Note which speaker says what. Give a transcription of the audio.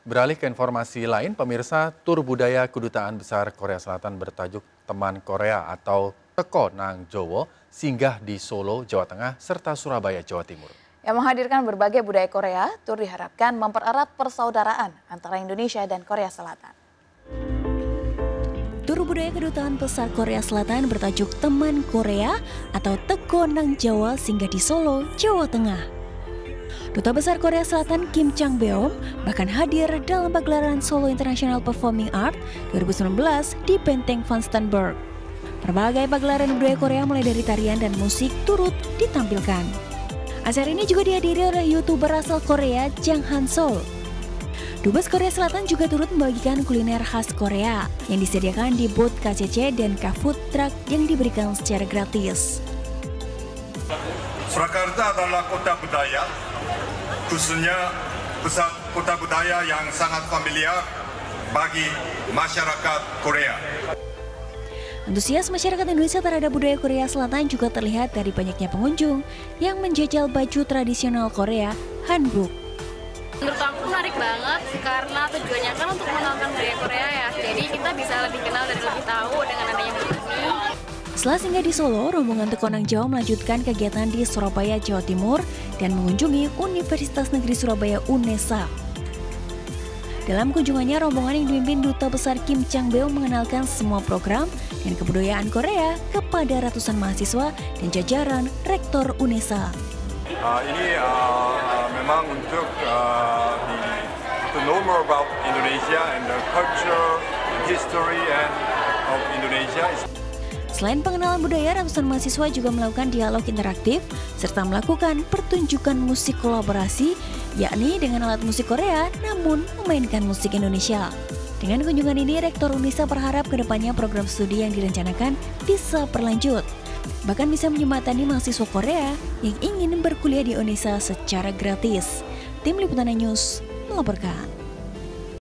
Speaker 1: Beralih ke informasi lain, pemirsa tur budaya Kedutaan Besar Korea Selatan bertajuk Teman Korea atau Teko Nang Jowo singgah di Solo, Jawa Tengah, serta Surabaya, Jawa Timur.
Speaker 2: Yang menghadirkan berbagai budaya Korea, tur diharapkan mempererat persaudaraan antara Indonesia dan Korea Selatan.
Speaker 3: Tur budaya Kedutaan Besar Korea Selatan bertajuk Teman Korea atau Teko Nang Jawa singgah di Solo, Jawa Tengah. Duta Besar Korea Selatan Kim Chang Beom bahkan hadir dalam pagelaran Solo International Performing Art 2019 di Benteng Van Stenberg. Berbagai pagelaran budaya Korea mulai dari tarian dan musik turut ditampilkan. Acara ini juga dihadiri oleh youtuber asal Korea Jang Han Sol. Dubes Korea Selatan juga turut membagikan kuliner khas Korea yang disediakan di booth KCC dan K-Food Truck yang diberikan secara gratis.
Speaker 4: Surakarta adalah kota budaya khususnya pusat kota budaya yang sangat familiar bagi masyarakat Korea.
Speaker 3: Antusias masyarakat Indonesia terhadap budaya Korea Selatan juga terlihat dari banyaknya pengunjung yang menjajal baju tradisional Korea, hanbok.
Speaker 5: Menurut aku menarik banget karena tujuannya kan untuk mengenalkan budaya Korea ya. Jadi kita bisa lebih kenal dan lebih tahu dengan adanya ini.
Speaker 3: Setelah singgah di Solo, rombongan Tekonang Jawa melanjutkan kegiatan di Surabaya, Jawa Timur dan mengunjungi Universitas Negeri Surabaya UNESA. Dalam kunjungannya, rombongan yang dipimpin Duta Besar Kim Chang Beo mengenalkan semua program dan kebudayaan Korea kepada ratusan mahasiswa dan jajaran Rektor UNESA.
Speaker 4: Uh, ini uh, memang untuk uh, to know more Indonesia and the culture, history and of Indonesia.
Speaker 3: Selain pengenalan budaya, ratusan mahasiswa juga melakukan dialog interaktif serta melakukan pertunjukan musik kolaborasi, yakni dengan alat musik Korea namun memainkan musik Indonesia. Dengan kunjungan ini, Rektor Unisa berharap ke depannya program studi yang direncanakan bisa berlanjut. Bahkan bisa menyematani mahasiswa Korea yang ingin berkuliah di Unisa secara gratis. Tim Liputan News melaporkan.